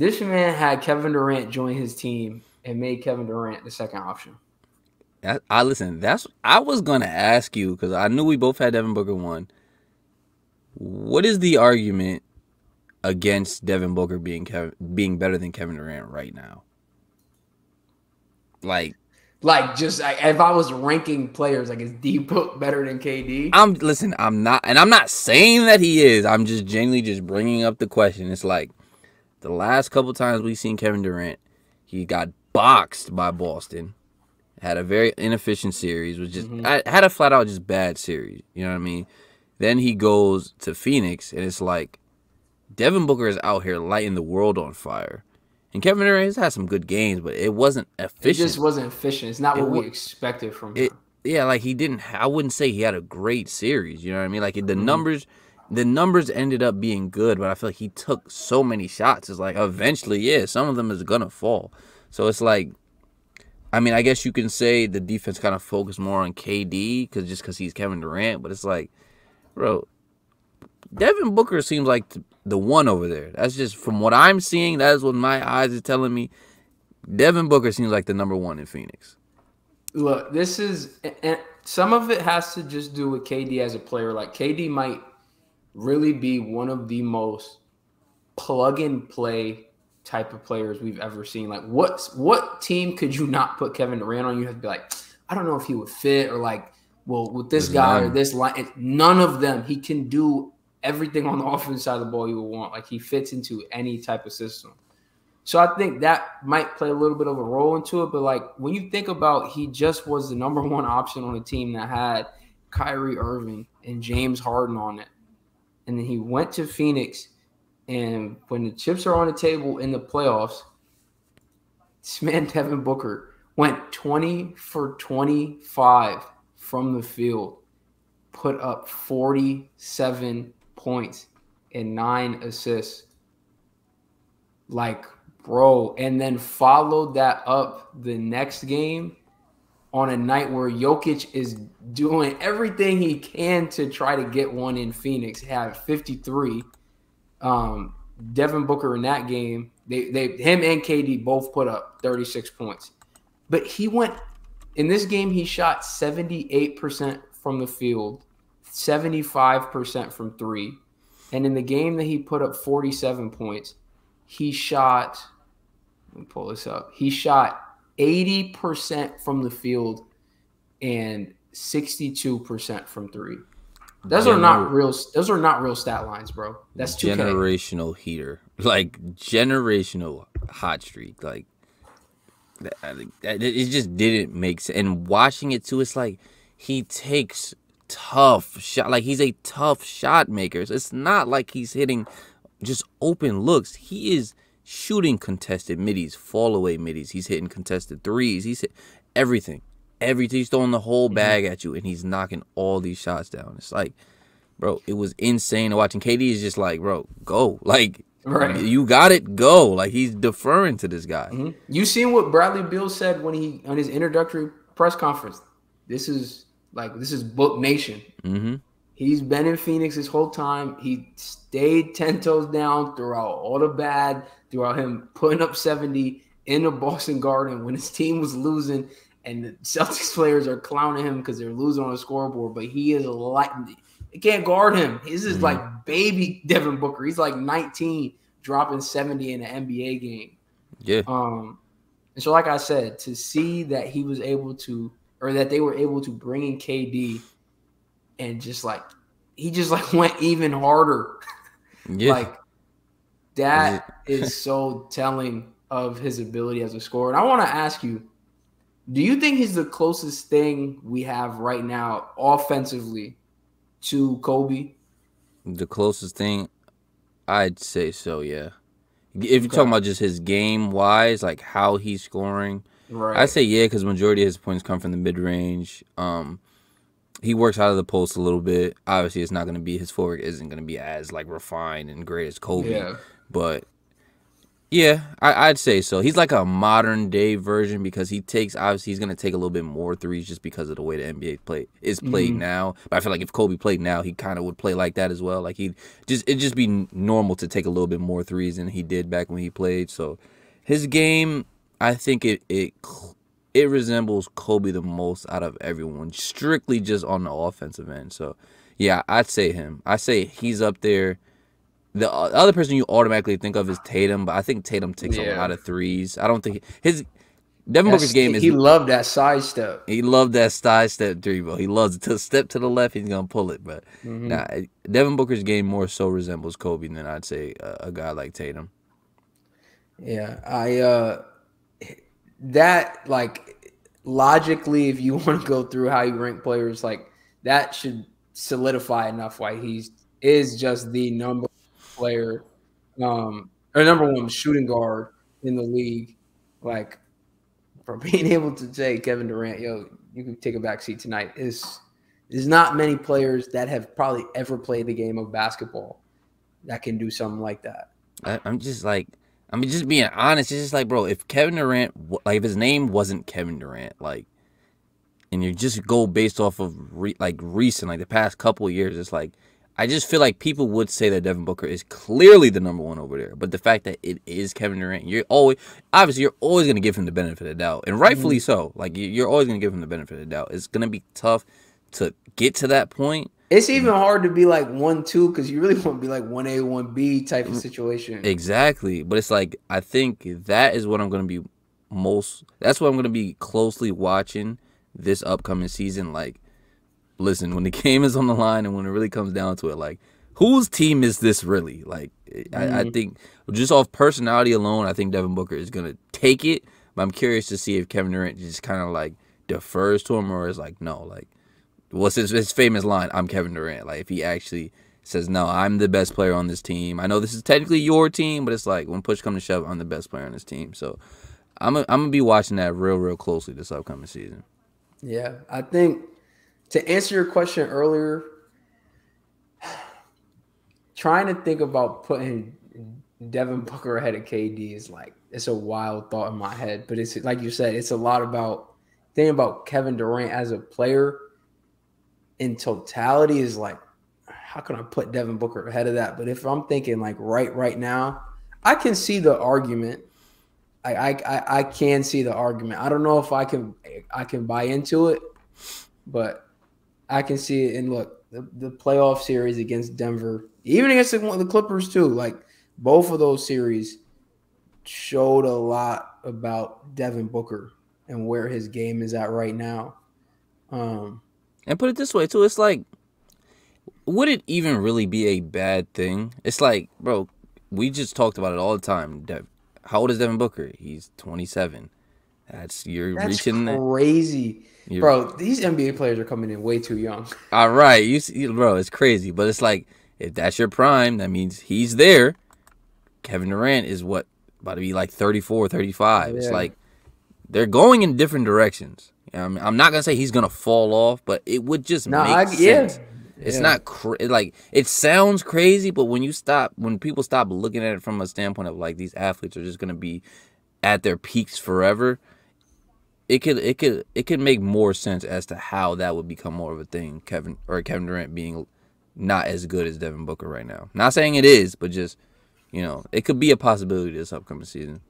This man had Kevin Durant join his team and made Kevin Durant the second option. I, I listen. That's I was gonna ask you because I knew we both had Devin Booker one. What is the argument against Devin Booker being Kevin, being better than Kevin Durant right now? Like, like just if I was ranking players, like is D Book better than KD? I'm listen. I'm not, and I'm not saying that he is. I'm just genuinely just bringing up the question. It's like the last couple times we've seen Kevin Durant, he got boxed by Boston had a very inefficient series, was just mm-hmm. I had a flat out just bad series. You know what I mean? Then he goes to Phoenix, and it's like Devin Booker is out here lighting the world on fire. And Kevin Durant has had some good games, but it wasn't efficient. It just wasn't efficient. It's not it what we expected from him. Yeah, like he didn't. I wouldn't say he had a great series. You know what I mean? Like the mm-hmm. numbers, the numbers ended up being good, but I feel like he took so many shots. It's like eventually, yeah, some of them is gonna fall. So it's like I mean, I guess you can say the defense kind of focused more on KD because just because he's Kevin Durant, but it's like, bro, Devin Booker seems like the one over there. That's just from what I'm seeing. That is what my eyes are telling me. Devin Booker seems like the number one in Phoenix. Look, this is and some of it has to just do with KD as a player. Like KD might really be one of the most plug and play type of players we've ever seen. Like, what what team could you not put Kevin Durant on? You have to be like, I don't know if he would fit, or like, well, with this There's guy none. or this line, none of them. He can do everything on the offense side of the ball you would want. Like, he fits into any type of system. So I think that might play a little bit of a role into it. But like when you think about, he just was the number one option on a team that had Kyrie Irving and James Harden on it, and then he went to Phoenix and when the chips are on the table in the playoffs, this man Devin Booker went 20 for 25 from the field, put up 47 points and nine assists. Like, bro, and then followed that up the next game on a night where Jokic is doing everything he can to try to get one in Phoenix. Had 53 um, Devin Booker in that game, they they him and KD both put up 36 points. But he went in this game, he shot 78% from the field, 75% from three. And in the game that he put up 47 points, he shot, let me pull this up. He shot 80% from the field and 62% from three. Those Gener- are not real. Those are not real stat lines, bro. That's 2K. generational heater, like generational hot streak. Like it just didn't make sense. And watching it too, it's like he takes tough shot. Like he's a tough shot maker. So it's not like he's hitting just open looks. He is shooting contested middies, fall away middies. He's hitting contested threes. He's hit everything everything. He's throwing the whole bag at you, and he's knocking all these shots down. It's like, bro, it was insane watching. KD is just like, bro, go, like. Right. You got it. Go. Like he's deferring to this guy. Mm-hmm. You seen what Bradley Beal said when he on his introductory press conference. This is like this is Book Nation. Mm-hmm. He's been in Phoenix this whole time. He stayed ten toes down throughout all the bad, throughout him putting up seventy in the Boston Garden when his team was losing and the Celtics players are clowning him because they're losing on the scoreboard, but he is like they can't guard him. He's is mm-hmm. like baby Devin Booker. He's like 19, dropping 70 in an NBA game. Yeah. Um, and so like I said, to see that he was able to, or that they were able to bring in KD, and just like he just like went even harder. Yeah. like that is so telling of his ability as a scorer. And I want to ask you do you think he's the closest thing we have right now offensively to Kobe? The closest thing, I'd say so. Yeah. If you're okay. talking about just his game wise, like how he's scoring, right. I say yeah, because majority of his points come from the mid range. Um, he works out of the post a little bit. Obviously, it's not going to be his forward isn't going to be as like refined and great as Kobe, yeah. but Yeah, I, would say so. He's like a modern day version because he takes obviously he's gonna take a little bit more threes just because of the way the NBA play is played mm-hmm. now. But I feel like if Kobe played now, he kind of would play like that as well. Like he just it'd just be normal to take a little bit more threes than he did back when he played. So his game, I think it it it resembles Kobe the most out of everyone, strictly just on the offensive end. So yeah, I'd say him. I say he's up there the other person you automatically think of is Tatum, but I think Tatum takes yeah. a lot of threes. I don't think his Devin That's, Booker's game is he loved that side step. He loved that side step dribble. He loves it to step to the left. He's gonna pull it, but mm-hmm. nah, Devin Booker's game more so resembles Kobe than I'd say a, a guy like Tatum. Yeah, I uh that like logically, if you want to go through how you rank players, like that should solidify enough why he's is just the number player, um, or number one shooting guard in the league. Like for being able to say Kevin Durant, yo, you can take a back seat tonight is there's not many players that have probably ever played the game of basketball that can do something like that. I, am just like, I mean, just being honest. It's just like, bro, if Kevin Durant, like, if his name wasn't Kevin Durant, like, and you just go based off of re, like recent, like the past couple years, it's like I just feel like people would say that Devin Booker is clearly the number one over there. But the fact that it is Kevin Durant, you're always obviously you're always gonna give him the benefit of the doubt, and rightfully mm-hmm. so. Like you're always gonna give him the benefit of the doubt. It's gonna be tough to get to that point. It's even hard to be like one two because you really want to be like one A one B type of situation. Exactly, but it's like I think that is what I'm gonna be most. That's what I'm gonna be closely watching this upcoming season. Like listen, when the game is on the line and when it really comes down to it, like whose team is this really? Like mm-hmm. I, I, mm-hmm. think just off personality alone, I think Devin Booker is gonna take it. But I'm curious to see if Kevin Durant just kind of like defers to him or is like, no, like what's his, his famous line? I'm Kevin Durant. Like if he actually says, no, I'm the best player on this team. I know this is technically your team, but it's like when push comes to shove, I'm the best player on this team. So I'm a, I'm gonna be watching that real, real closely this upcoming season. Yeah, I think to answer your question earlier, trying to think about putting Devin Booker ahead of KD is like it's a wild thought in my head. But it's like you said, it's a lot about thinking about Kevin Durant as a player in totality is like how can I put Devin Booker ahead of that? But if I'm thinking like right right now, I can see the argument. I I I can see the argument. I don't know if I can I can buy into it, but I can see it. And look, the, the playoff series against Denver, even against the, the Clippers too, like both of those series showed a lot about Devin Booker and where his game is at right now. Um, and put it this way too, it's like, would it even really be a bad thing? It's like, bro, we just talked about it all the time. How old is Devin Booker? He's 27. That's you're That's reaching crazy. You're, bro, these NBA players are coming in way too young. All right, you see, bro, it's crazy, but it's like if that's your prime, that means he's there. Kevin Durant is what about to be like 34, 35. Yeah. It's like they're going in different directions. I mean, I'm not gonna say he's gonna fall off, but it would just make I, sense. Yeah. It's yeah. not cra- like it sounds crazy, but when you stop, when people stop looking at it from a standpoint of like these athletes are just gonna be at their peaks forever, it could it could it could make more sense as to how that would become more of a thing. Kevin or Kevin Durant being not as good as Devin Booker right now. Not saying it is, but just you know, it could be a possibility this upcoming season.